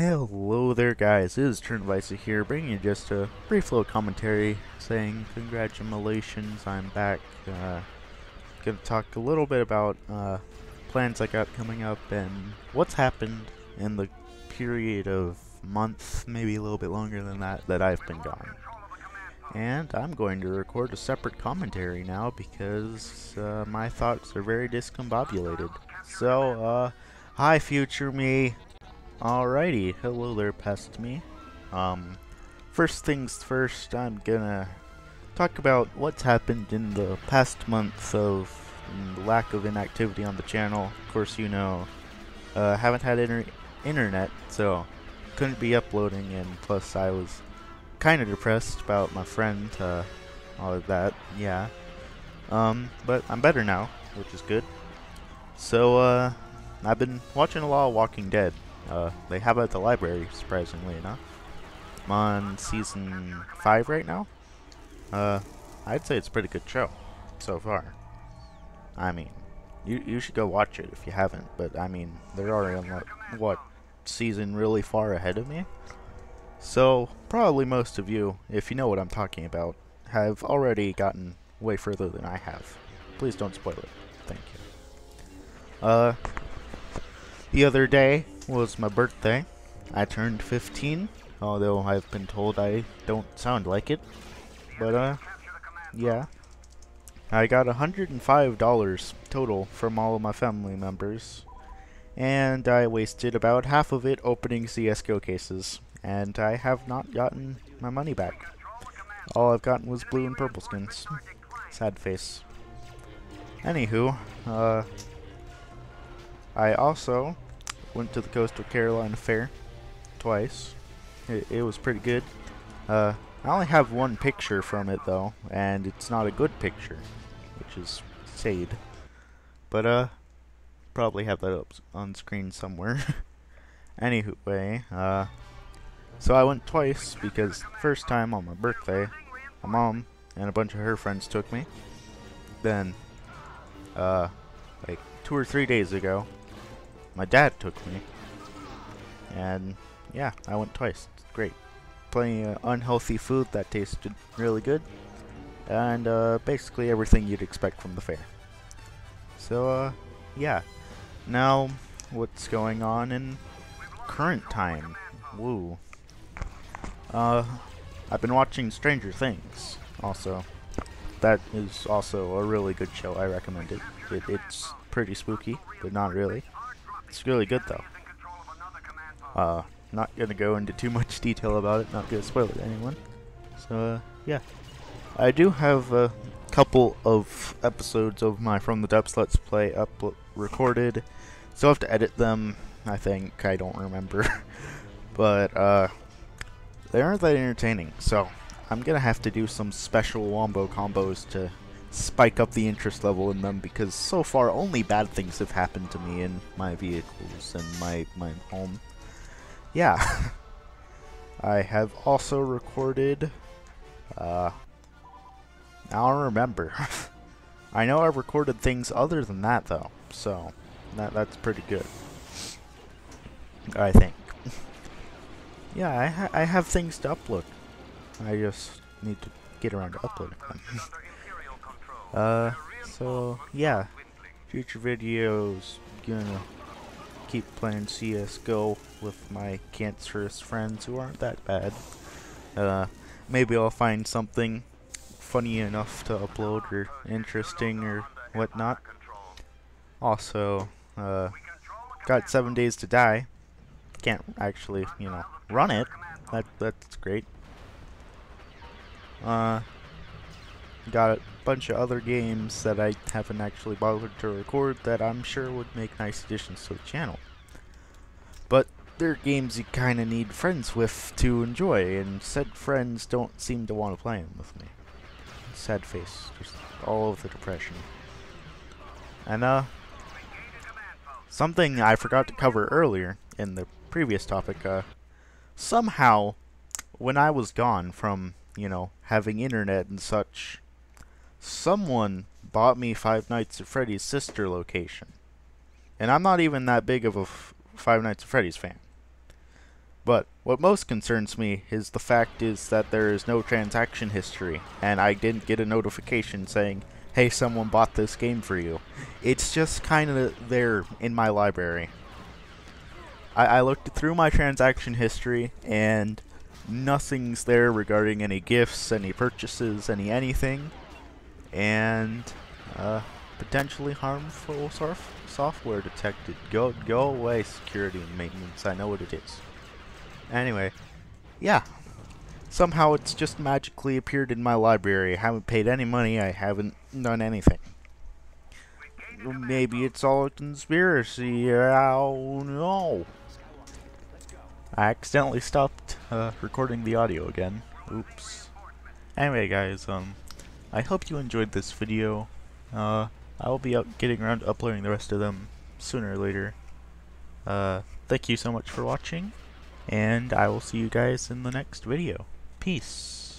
Hello there guys, it is Return Of Icey here, bringing you just a brief little commentary saying congratulations, I'm back. Uh, gonna talk a little bit about uh, plans I got coming up and what's happened in the period of month, maybe a little bit longer than that, that I've been gone. And I'm going to record a separate commentary now because uh, my thoughts are very discombobulated. So, uh, hi future me, Alrighty, hello there past me. Um, first things first, I'm gonna talk about what's happened in the past month of lack of inactivity on the channel. Of course, you know, uh, haven't had inter internet, so couldn't be uploading, and plus I was kind of depressed about my friend, uh, all of that, yeah. Um, but I'm better now, which is good. So, uh, I've been watching a lot of Walking Dead. Uh, they have it at the library, surprisingly enough. I'm on season 5 right now. Uh, I'd say it's a pretty good show so far. I mean, you you should go watch it if you haven't, but I mean, they're already on what, what season really far ahead of me. So, probably most of you, if you know what I'm talking about, have already gotten way further than I have. Please don't spoil it. Thank you. Uh, the other day, was my birthday. I turned 15, although I've been told I don't sound like it. But, uh, yeah. I got $105 total from all of my family members. And I wasted about half of it opening CSGO cases. And I have not gotten my money back. All I've gotten was blue and purple skins. Sad face. Anywho, uh, I also Went to the Coastal Carolina Fair twice. It, it was pretty good. Uh, I only have one picture from it though, and it's not a good picture, which is sad. But uh, probably have that up on screen somewhere. anyway, uh, so I went twice because first time on my birthday, my mom and a bunch of her friends took me. Then, uh, like two or three days ago, my dad took me. And yeah, I went twice. It's great. Plenty of unhealthy food that tasted really good. And uh, basically everything you'd expect from the fair. So uh, yeah. Now, what's going on in current time? Woo. Uh, I've been watching Stranger Things, also. That is also a really good show, I recommend it. it it's pretty spooky, but not really. It's really good though. Uh, not gonna go into too much detail about it, not gonna spoil it to anyone. So, uh, yeah. I do have a couple of episodes of my From the Depths Let's Play up recorded. Still have to edit them, I think. I don't remember. but, uh, they aren't that entertaining, so I'm gonna have to do some special wombo combos to spike up the interest level in them because so far only bad things have happened to me in my vehicles and my, my home. Yeah. I have also recorded, uh, I don't remember. I know I've recorded things other than that though, so that that's pretty good. I think. yeah, I, ha I have things to upload. I just need to get around to uploading them. Uh, so yeah, future videos gonna keep playing CS:GO with my cancerous friends who aren't that bad. Uh, maybe I'll find something funny enough to upload or interesting or whatnot. Also, uh, got seven days to die. Can't actually, you know, run it. That that's great. Uh, got a bunch of other games that I haven't actually bothered to record that I'm sure would make nice additions to the channel. But they're games you kinda need friends with to enjoy, and said friends don't seem to want to play them with me. Sad face, just all of the depression. And uh, something I forgot to cover earlier in the previous topic, uh, somehow when I was gone from, you know, having internet and such, someone bought me Five Nights at Freddy's sister location. And I'm not even that big of a Five Nights at Freddy's fan. But what most concerns me is the fact is that there is no transaction history, and I didn't get a notification saying, hey, someone bought this game for you. It's just kind of there in my library. I, I looked through my transaction history, and nothing's there regarding any gifts, any purchases, any anything, and uh, potentially harmful software detected. Go go away, security and maintenance. I know what it is. Anyway, yeah. Somehow it's just magically appeared in my library. I haven't paid any money. I haven't done anything. Maybe it's all a conspiracy. I don't know. I accidentally stopped uh, recording the audio again. Oops. Anyway, guys, um, I hope you enjoyed this video. Uh, I will be getting around to uploading the rest of them sooner or later. Uh, thank you so much for watching, and I will see you guys in the next video. Peace.